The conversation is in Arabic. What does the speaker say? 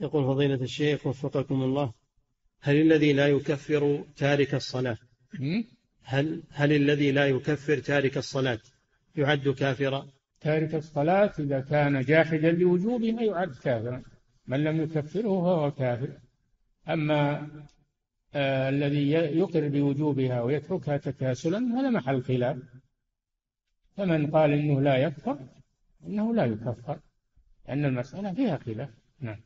يقول فضيلة الشيخ وفقكم الله هل الذي لا يكفر تارك الصلاة؟ هل هل الذي لا يكفر تارك الصلاة يعد كافرا؟ تارك الصلاة إذا كان جاحدا لوجوبها يعد كافرا من لم يكفره فهو كافر. أما آه الذي يقر بوجوبها ويتركها تكاسلا هذا محل خلاف. فمن قال إنه لا يكفر إنه لا يكفر لأن المسألة فيها خلاف. نعم.